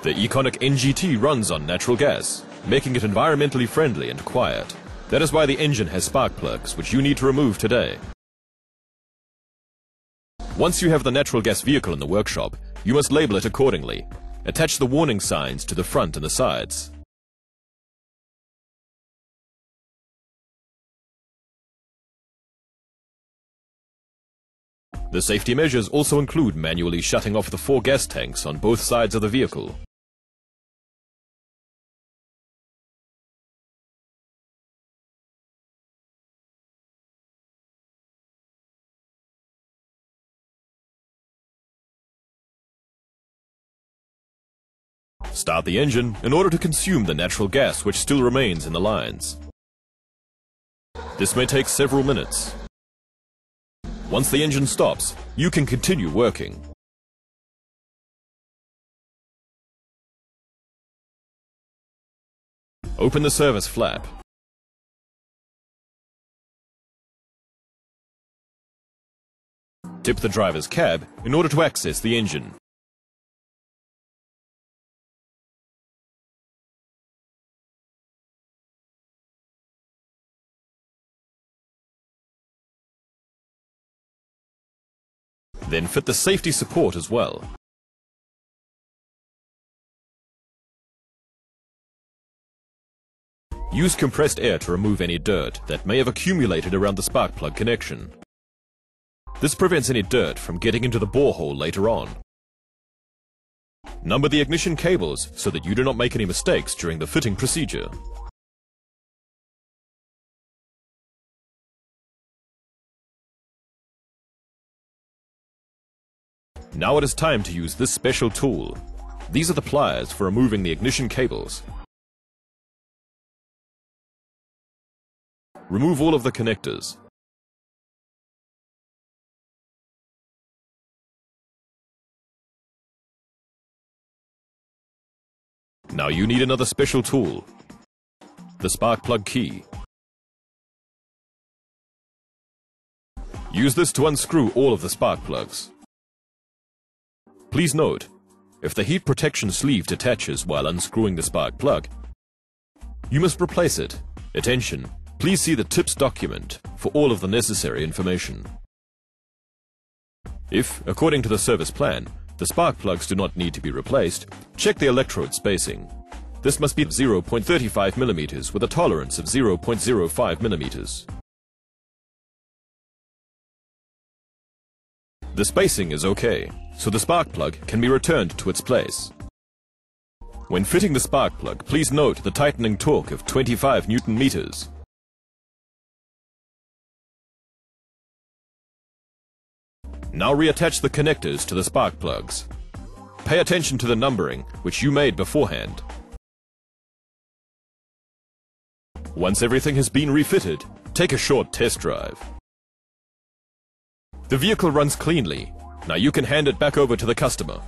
The Econic NGT runs on natural gas, making it environmentally friendly and quiet. That is why the engine has spark plugs, which you need to remove today. Once you have the natural gas vehicle in the workshop, you must label it accordingly. Attach the warning signs to the front and the sides. The safety measures also include manually shutting off the four gas tanks on both sides of the vehicle. Start the engine in order to consume the natural gas which still remains in the lines. This may take several minutes. Once the engine stops, you can continue working. Open the service flap. Tip the driver's cab in order to access the engine. Then fit the safety support as well. Use compressed air to remove any dirt that may have accumulated around the spark plug connection. This prevents any dirt from getting into the borehole later on. Number the ignition cables so that you do not make any mistakes during the fitting procedure. Now it is time to use this special tool. These are the pliers for removing the ignition cables. Remove all of the connectors. Now you need another special tool. The spark plug key. Use this to unscrew all of the spark plugs. Please note, if the heat protection sleeve detaches while unscrewing the spark plug, you must replace it. Attention, please see the TIPS document for all of the necessary information. If, according to the service plan, the spark plugs do not need to be replaced, check the electrode spacing. This must be 0.35 mm with a tolerance of 0.05 mm. The spacing is okay, so the spark plug can be returned to its place. When fitting the spark plug, please note the tightening torque of 25 Newton meters. Now reattach the connectors to the spark plugs. Pay attention to the numbering, which you made beforehand. Once everything has been refitted, take a short test drive. The vehicle runs cleanly. Now you can hand it back over to the customer.